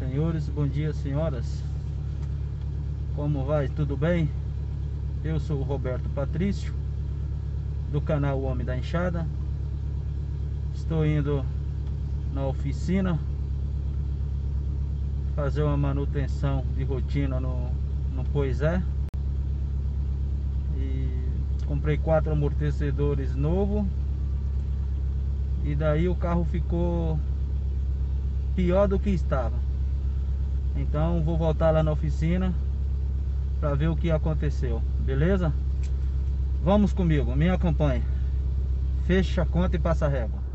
senhores, bom dia senhoras Como vai? Tudo bem? Eu sou o Roberto Patrício Do canal Homem da Enxada Estou indo na oficina Fazer uma manutenção de rotina no, no Poisé E comprei quatro amortecedores novos E daí o carro ficou pior do que estava. Então vou voltar lá na oficina para ver o que aconteceu, beleza? Vamos comigo, me acompanhe. Fecha a conta e passa a régua.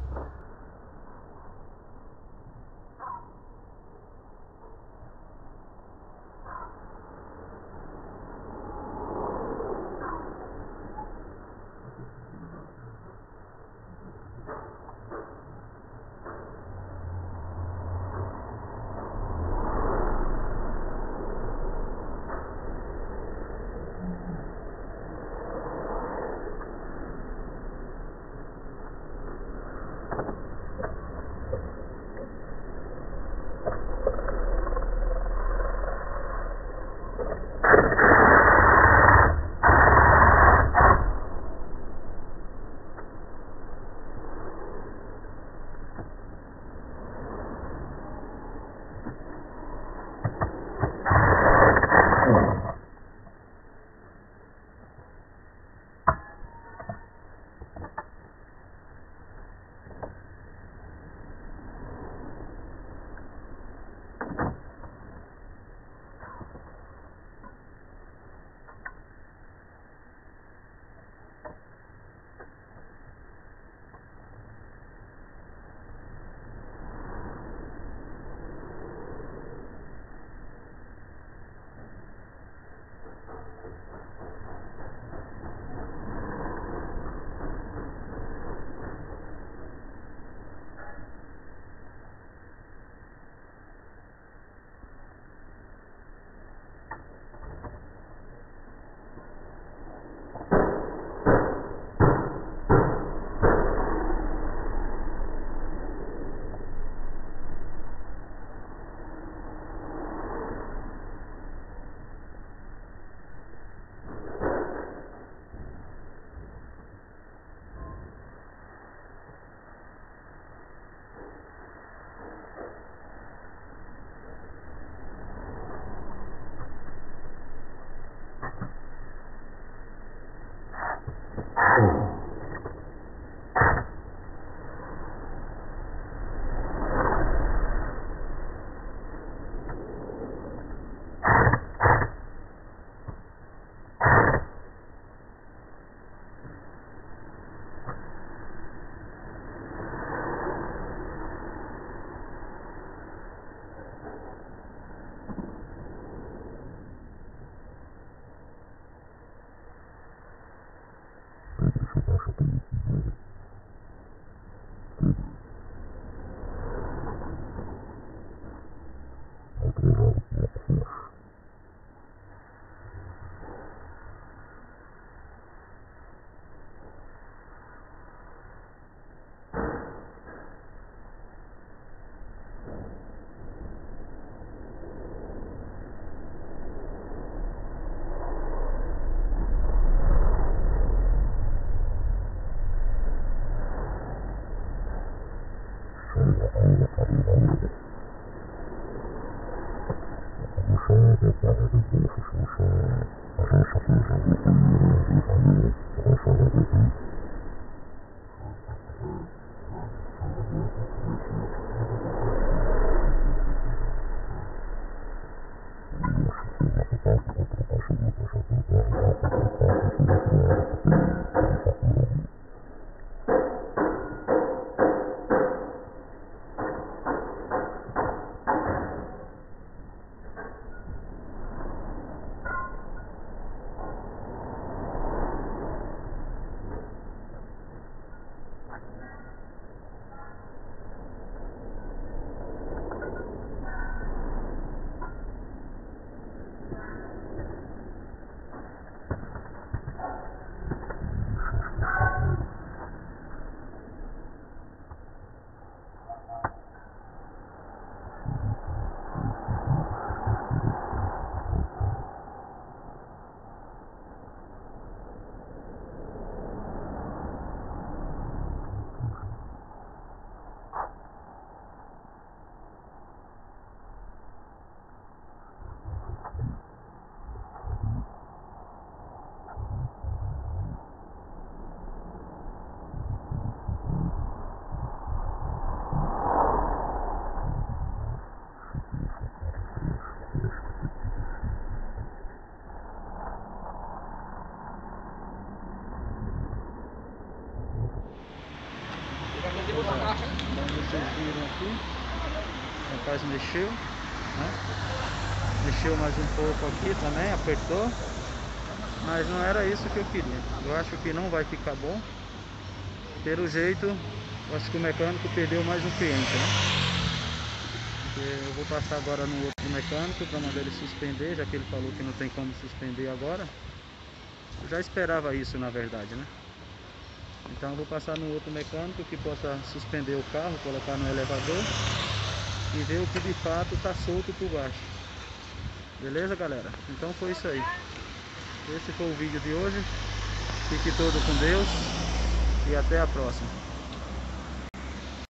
Aqui. O rapaz mexeu, né? Mexeu mais um pouco aqui também, apertou. Mas não era isso que eu queria. Eu acho que não vai ficar bom. Pelo jeito, acho que o mecânico perdeu mais um cliente, né? Eu vou passar agora no outro mecânico para mandar ele suspender, já que ele falou que não tem como suspender agora. Eu já esperava isso na verdade, né? Então eu vou passar no outro mecânico que possa suspender o carro, colocar no elevador e ver o que de fato está solto por baixo. Beleza galera? Então foi isso aí. Esse foi o vídeo de hoje. Fique todo com Deus e até a próxima.